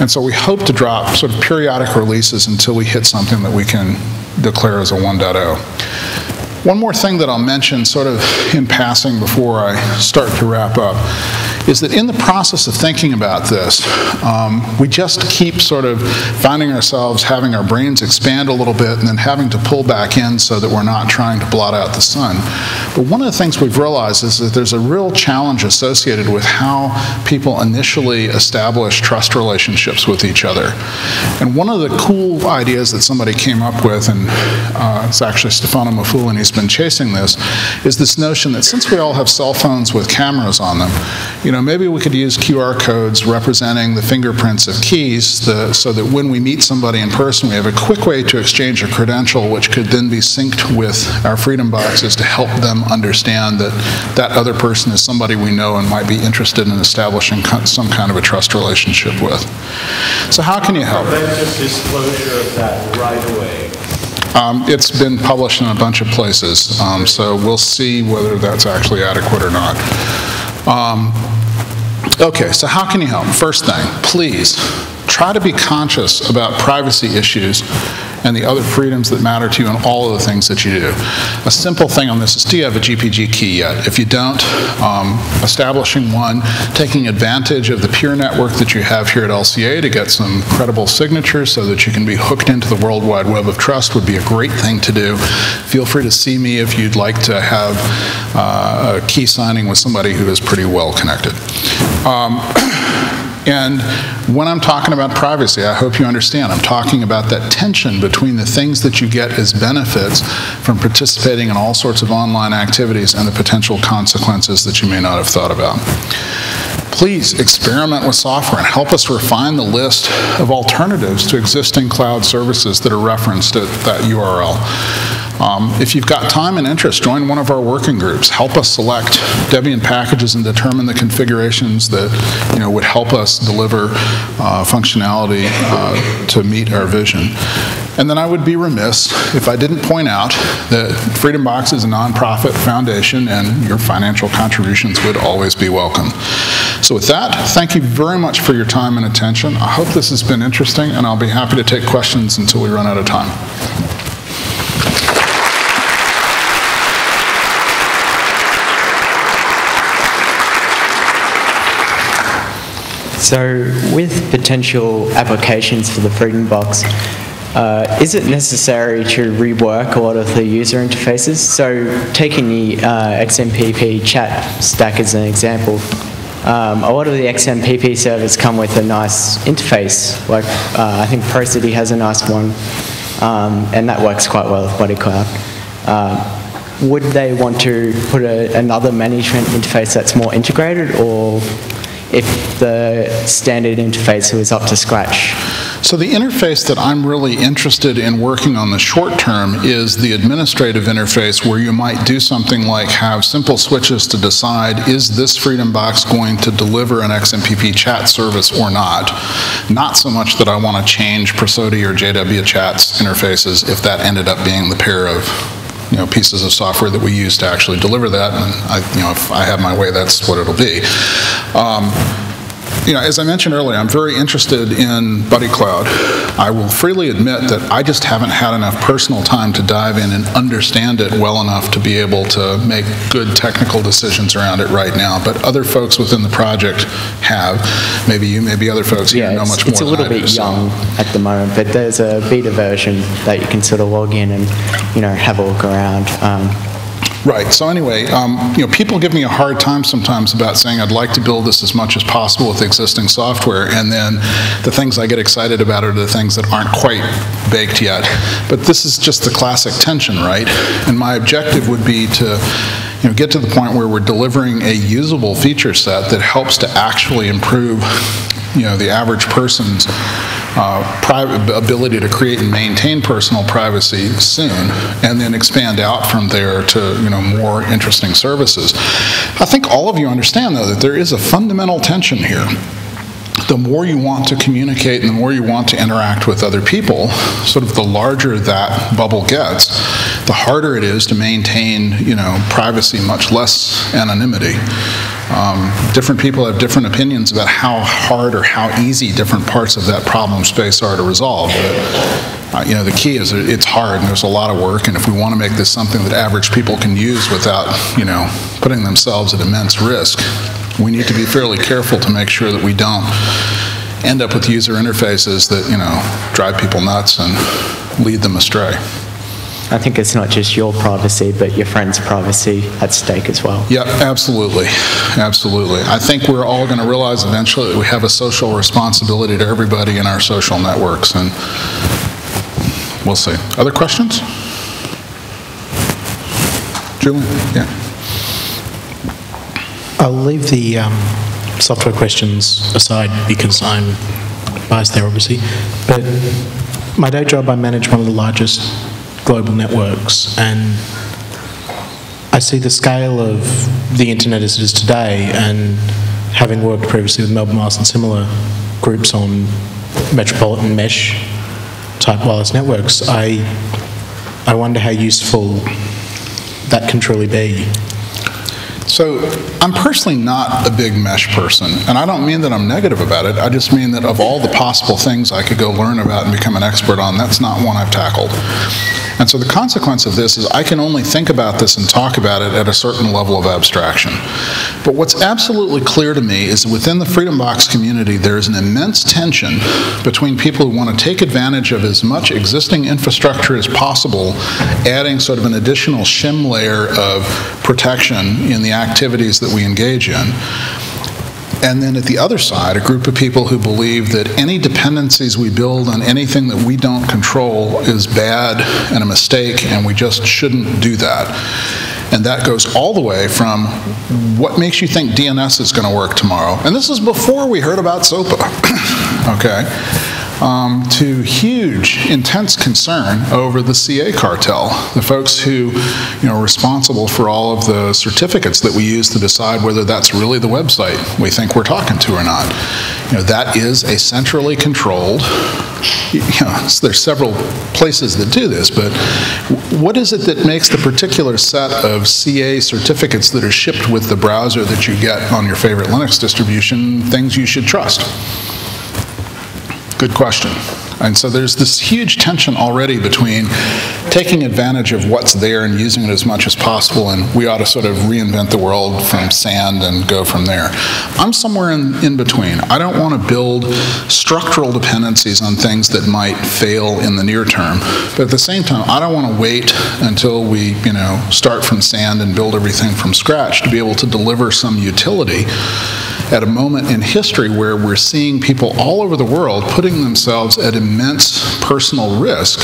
And so we hope to drop sort of periodic releases until we hit something that we can declare as a 1.0. One more thing that I'll mention sort of in passing before I start to wrap up is that in the process of thinking about this, um, we just keep sort of finding ourselves having our brains expand a little bit and then having to pull back in so that we're not trying to blot out the sun. But one of the things we've realized is that there's a real challenge associated with how people initially establish trust relationships with each other. And one of the cool ideas that somebody came up with, and uh, it's actually Stefano Mafulin, been chasing this, is this notion that since we all have cell phones with cameras on them, you know, know, maybe we could use QR codes representing the fingerprints of keys the, so that when we meet somebody in person, we have a quick way to exchange a credential, which could then be synced with our Freedom Boxes to help them understand that that other person is somebody we know and might be interested in establishing some kind of a trust relationship with. So how can you help? Prevent disclosure of that right away. Um, It's been published in a bunch of places, um, so we'll see whether that's actually adequate or not. Um, Okay, so how can you help? First thing, please, try to be conscious about privacy issues and the other freedoms that matter to you in all of the things that you do. A simple thing on this is, do you have a GPG key yet? If you don't, um, establishing one, taking advantage of the peer network that you have here at LCA to get some credible signatures so that you can be hooked into the World Wide Web of Trust would be a great thing to do. Feel free to see me if you'd like to have uh, a key signing with somebody who is pretty well connected. Um, And when I'm talking about privacy, I hope you understand, I'm talking about that tension between the things that you get as benefits from participating in all sorts of online activities and the potential consequences that you may not have thought about. Please experiment with software and help us refine the list of alternatives to existing cloud services that are referenced at that URL. Um, if you've got time and interest, join one of our working groups. Help us select Debian packages and determine the configurations that you know would help us deliver uh, functionality uh, to meet our vision. And then I would be remiss if I didn't point out that Freedom Box is a nonprofit foundation and your financial contributions would always be welcome. So with that, thank you very much for your time and attention. I hope this has been interesting and I'll be happy to take questions until we run out of time. So, with potential applications for the Freedom Box, uh, is it necessary to rework a lot of the user interfaces? So, taking the uh, XMPP chat stack as an example, um, a lot of the XMPP servers come with a nice interface. Like, uh, I think Prosody has a nice one, um, and that works quite well with BuddyCloud. Um, would they want to put a, another management interface that's more integrated, or if the standard interface was up to scratch? So the interface that I'm really interested in working on the short term is the administrative interface where you might do something like have simple switches to decide is this Freedom Box going to deliver an XMPP chat service or not. Not so much that I want to change Prosody or JW Chat's interfaces if that ended up being the pair of you know, pieces of software that we use to actually deliver that, and I, you know, if I have my way, that's what it'll be. Um, you know, as I mentioned earlier, I'm very interested in BuddyCloud. I will freely admit that I just haven't had enough personal time to dive in and understand it well enough to be able to make good technical decisions around it right now. But other folks within the project have. Maybe you, maybe other folks yeah, know much more It's a little bit do, young so. at the moment, but there's a beta version that you can sort of log in and, you know, have a look around. Um, Right. So anyway, um, you know, people give me a hard time sometimes about saying I'd like to build this as much as possible with existing software, and then the things I get excited about are the things that aren't quite baked yet. But this is just the classic tension, right? And my objective would be to you know, get to the point where we're delivering a usable feature set that helps to actually improve you know, the average person's uh, ability to create and maintain personal privacy soon, and then expand out from there to you know more interesting services. I think all of you understand though that there is a fundamental tension here the more you want to communicate and the more you want to interact with other people, sort of the larger that bubble gets, the harder it is to maintain, you know, privacy, much less anonymity. Um, different people have different opinions about how hard or how easy different parts of that problem space are to resolve. But, uh, you know, the key is it's hard and there's a lot of work, and if we want to make this something that average people can use without, you know, putting themselves at immense risk, we need to be fairly careful to make sure that we don't end up with user interfaces that, you know, drive people nuts and lead them astray. I think it's not just your privacy, but your friend's privacy at stake as well. Yeah, absolutely. Absolutely. I think we're all going to realize eventually that we have a social responsibility to everybody in our social networks, and we'll see. Other questions? Julian? Yeah. I'll leave the um, software questions aside because I'm biased there, obviously. But my day job, I manage one of the largest global networks. And I see the scale of the internet as it is today, and having worked previously with Melbourne Wireless and similar groups on metropolitan mesh type wireless networks, I I wonder how useful that can truly be. So I'm personally not a big mesh person, and I don't mean that I'm negative about it. I just mean that of all the possible things I could go learn about and become an expert on, that's not one I've tackled. And so the consequence of this is I can only think about this and talk about it at a certain level of abstraction. But what's absolutely clear to me is within the Freedom Box community, there is an immense tension between people who want to take advantage of as much existing infrastructure as possible, adding sort of an additional shim layer of protection in the activities that we engage in. And then at the other side, a group of people who believe that any dependencies we build on anything that we don't control is bad and a mistake, and we just shouldn't do that. And that goes all the way from what makes you think DNS is going to work tomorrow? And this is before we heard about SOPA, okay? Um, to huge, intense concern over the CA cartel, the folks who, you know, are responsible for all of the certificates that we use to decide whether that's really the website we think we're talking to or not. You know, that is a centrally controlled, you know, there's several places that do this, but what is it that makes the particular set of CA certificates that are shipped with the browser that you get on your favorite Linux distribution things you should trust? Good question. And so there's this huge tension already between taking advantage of what's there and using it as much as possible, and we ought to sort of reinvent the world from sand and go from there. I'm somewhere in, in between. I don't want to build structural dependencies on things that might fail in the near term, but at the same time, I don't want to wait until we, you know, start from sand and build everything from scratch to be able to deliver some utility at a moment in history where we're seeing people all over the world putting themselves at immense personal risk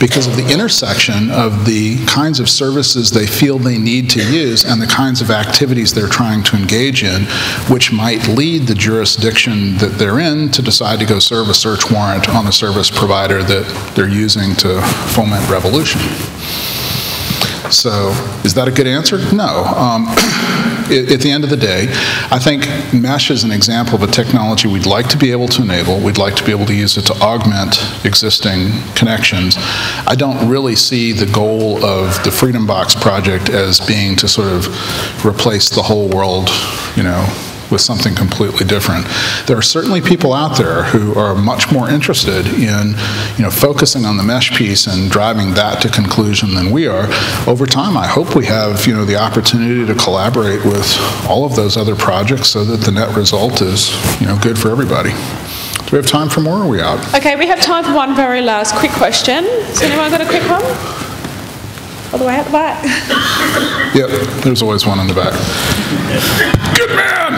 because of the intersection of the kinds of services they feel they need to use and the kinds of activities they're trying to engage in, which might lead the jurisdiction that they're in to decide to go serve a search warrant on the service provider that they're using to foment revolution. So, is that a good answer? No. Um, at the end of the day, I think mesh is an example of a technology we'd like to be able to enable. We'd like to be able to use it to augment existing connections. I don't really see the goal of the Freedom Box project as being to sort of replace the whole world, you know, with something completely different. There are certainly people out there who are much more interested in, you know, focusing on the mesh piece and driving that to conclusion than we are. Over time, I hope we have, you know, the opportunity to collaborate with all of those other projects so that the net result is, you know, good for everybody. Do we have time for more or are we out? Okay, we have time for one very last quick question. Has anyone got a quick one? All the way at the back. Yep, there's always one in the back. Good man!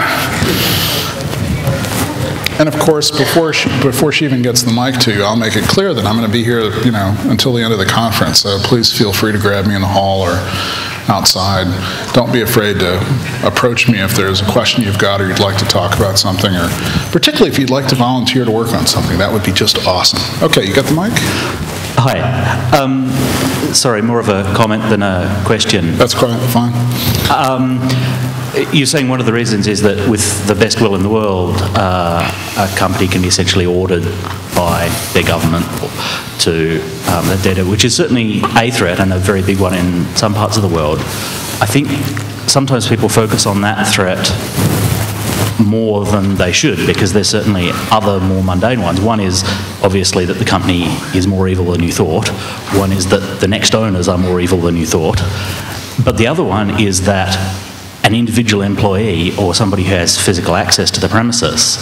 And of course, before she, before she even gets the mic to you, I'll make it clear that I'm going to be here, you know, until the end of the conference. So please feel free to grab me in the hall or outside. Don't be afraid to approach me if there's a question you've got or you'd like to talk about something, or particularly if you'd like to volunteer to work on something. That would be just awesome. Okay, you got the mic? Hi. Um, sorry, more of a comment than a question. That's quite fine. Um, you're saying one of the reasons is that with the best will in the world, uh, a company can be essentially ordered by their government to um, that data, which is certainly a threat and a very big one in some parts of the world. I think sometimes people focus on that threat more than they should because there's certainly other more mundane ones. One is obviously that the company is more evil than you thought. One is that the next owners are more evil than you thought. But the other one is that an individual employee or somebody who has physical access to the premises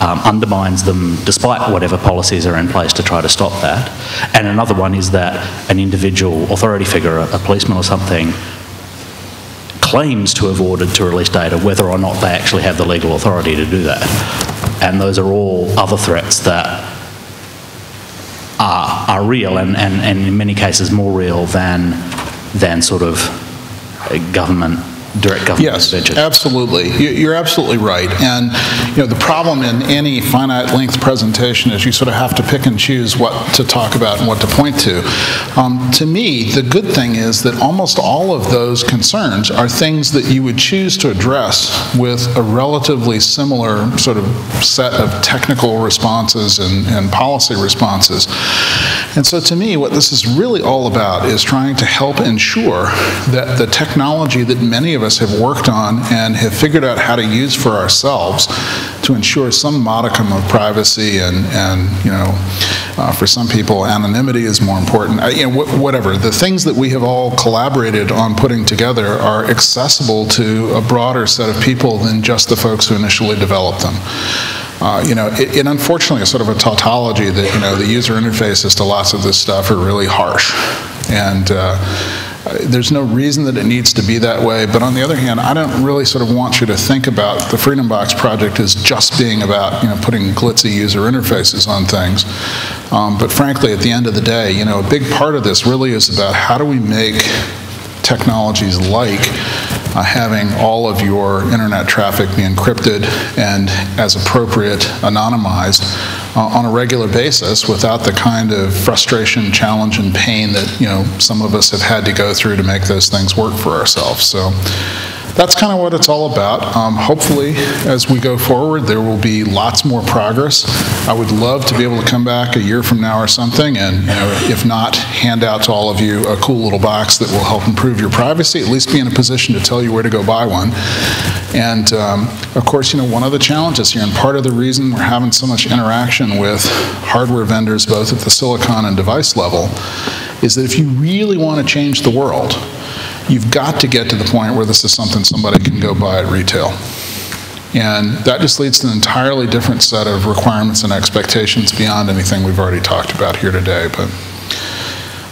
um, undermines them despite whatever policies are in place to try to stop that. And another one is that an individual authority figure, a, a policeman or something, claims to have ordered to release data, whether or not they actually have the legal authority to do that. And those are all other threats that are, are real and, and, and in many cases more real than, than sort of government direct government Yes, intervention. absolutely. You- You're absolutely right. And, you know, the problem in any finite length presentation is you sort of have to pick and choose what to talk about and what to point to. Um, To me, the good thing is that almost all of those concerns are things that you would choose to address with a relatively similar sort of set of technical responses and, and policy responses. And so to me, what this is really all about is trying to help ensure that the technology that many of us have worked on and have figured out how to use for ourselves to ensure some modicum of privacy and, and you know, uh, for some people, anonymity is more important. Uh, you know, wh- whatever. The things that we have all collaborated on putting together are accessible to a broader set of people than just the folks who initially developed them. Uh, you know, it, it unfortunately is sort of a tautology that, you know, the user interfaces to lots of this stuff are really harsh. And uh, there's no reason that it needs to be that way, but on the other hand, I don't really sort of want you to think about the Freedom Box project as just being about, you know, putting glitzy user interfaces on things. Um, but frankly, at the end of the day, you know, a big part of this really is about how do we make technologies like uh, having all of your internet traffic be encrypted and, as appropriate, anonymized uh, on a regular basis without the kind of frustration, challenge, and pain that, you know, some of us have had to go through to make those things work for ourselves. So that's kind of what it's all about. Um, hopefully, as we go forward, there will be lots more progress. I would love to be able to come back a year from now or something, and you know, if not, hand out to all of you a cool little box that will help improve your privacy. At least be in a position to tell you where to go buy one. And um, of course, you know, one of the challenges here, and part of the reason we're having so much interaction with hardware vendors, both at the silicon and device level, is that if you really want to change the world, you've got to get to the point where this is something somebody can go buy at retail. And that just leads to an entirely different set of requirements and expectations beyond anything we've already talked about here today. But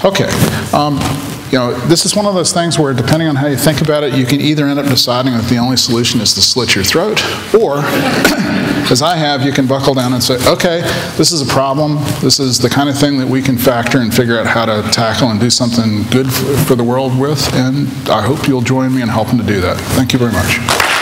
okay, um, you know, this is one of those things where, depending on how you think about it, you can either end up deciding that the only solution is to slit your throat, or, as I have, you can buckle down and say, okay, this is a problem. This is the kind of thing that we can factor and figure out how to tackle and do something good for, for the world with. And I hope you'll join me in helping to do that. Thank you very much.